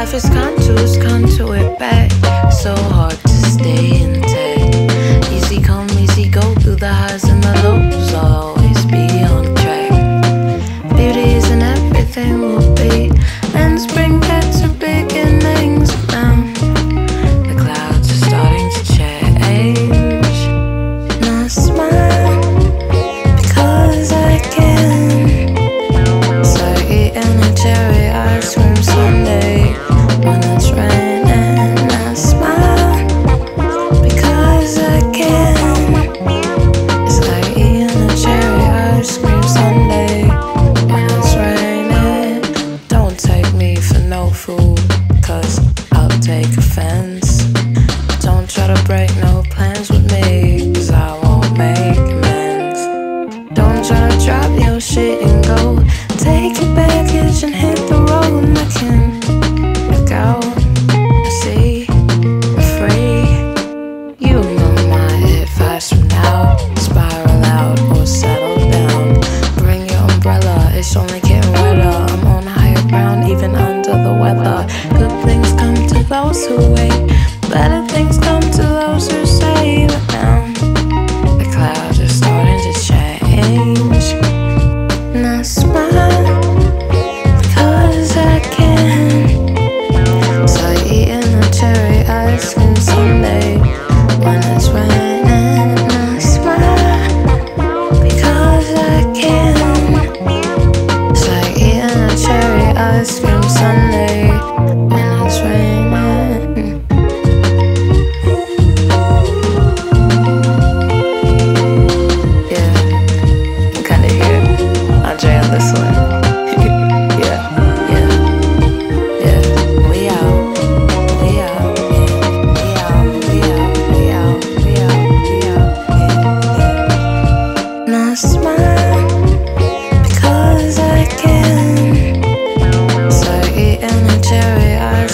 life is gone to, it's gone to it back. cause I'll take offense. Don't try to break no plans with me, I won't make amends. Don't try to drop your shit and go. Take your baggage and hit Good things come to those who wait. Better things come to those who stay. But now the clouds are starting to change. And I smile cause I can. So eating a cherry ice cream sundae when it's raining.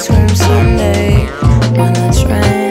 swim someday when I train.